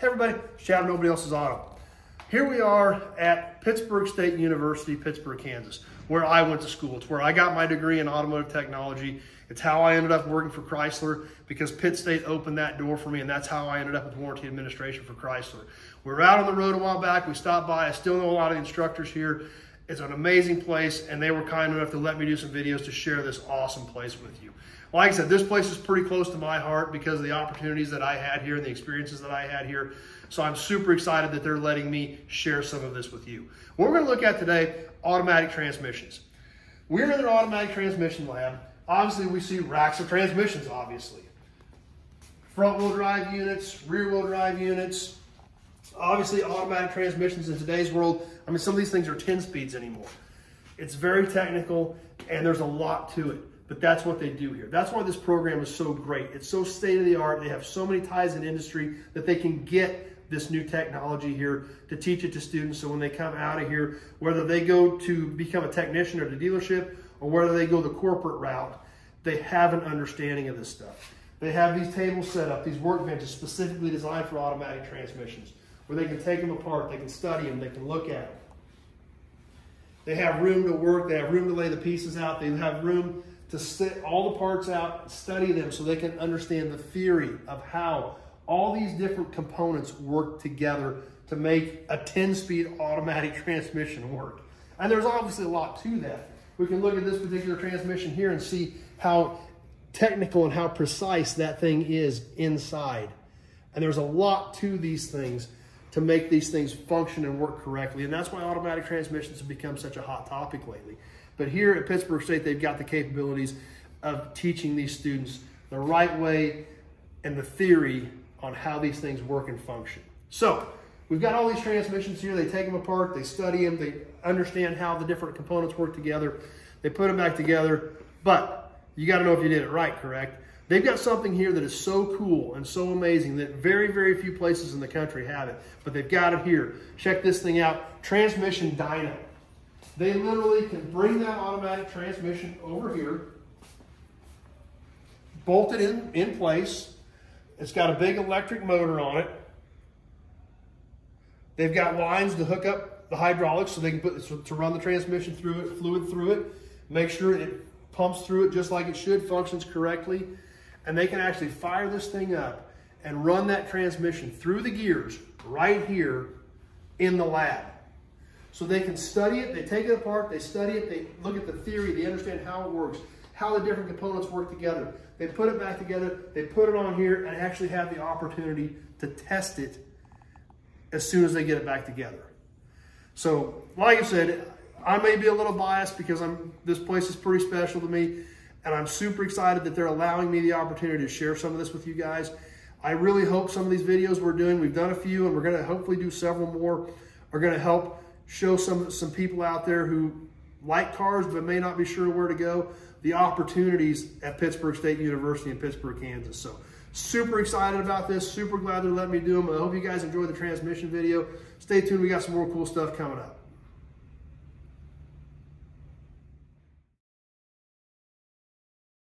Hey everybody, Chad Nobody Else's Auto. Here we are at Pittsburg State University, Pittsburg, Kansas, where I went to school. It's where I got my degree in automotive technology. It's how I ended up working for Chrysler because Pitt State opened that door for me and that's how I ended up with warranty administration for Chrysler. We were out on the road a while back. We stopped by. I still know a lot of the instructors here. It's an amazing place and they were kind enough to let me do some videos to share this awesome place with you. Like I said, this place is pretty close to my heart because of the opportunities that I had here and the experiences that I had here. So I'm super excited that they're letting me share some of this with you. What we're gonna look at today, automatic transmissions. We're in their automatic transmission lab. Obviously, we see racks of transmissions, obviously. Front wheel drive units, rear wheel drive units. Obviously, automatic transmissions in today's world, I mean, some of these things are 10 speeds anymore. It's very technical and there's a lot to it but that's what they do here. That's why this program is so great. It's so state of the art. They have so many ties in industry that they can get this new technology here to teach it to students. So when they come out of here, whether they go to become a technician or the dealership or whether they go the corporate route, they have an understanding of this stuff. They have these tables set up, these workbenches specifically designed for automatic transmissions, where they can take them apart, they can study them, they can look at them. They have room to work, they have room to lay the pieces out, they have room to sit all the parts out, study them so they can understand the theory of how all these different components work together to make a 10-speed automatic transmission work. And there's obviously a lot to that. We can look at this particular transmission here and see how technical and how precise that thing is inside. And there's a lot to these things to make these things function and work correctly. And that's why automatic transmissions have become such a hot topic lately. But here at Pittsburg State, they've got the capabilities of teaching these students the right way and the theory on how these things work and function. So we've got all these transmissions here. They take them apart, they study them, they understand how the different components work together. They put them back together, but you got to know if you did it right, correct? They've got something here that is so cool and so amazing that very, very few places in the country have it, but they've got it here. Check this thing out, transmission dyno. They literally can bring that automatic transmission over here, bolt it in, in place. It's got a big electric motor on it. They've got lines to hook up the hydraulics so they can put to run the transmission through it, fluid through it, make sure it pumps through it just like it should, functions correctly. And they can actually fire this thing up and run that transmission through the gears right here in the lab. So they can study it, they take it apart, they study it, they look at the theory, they understand how it works, how the different components work together. They put it back together, they put it on here, and actually have the opportunity to test it as soon as they get it back together. So, like I said, I may be a little biased because I'm this place is pretty special to me, and I'm super excited that they're allowing me the opportunity to share some of this with you guys. I really hope some of these videos we're doing, we've done a few, and we're going to hopefully do several more, are going to help show some, some people out there who like cars but may not be sure where to go, the opportunities at Pittsburg State University in Pittsburg, Kansas. So super excited about this, super glad they're letting me do them. I hope you guys enjoy the transmission video. Stay tuned, we got some more cool stuff coming up.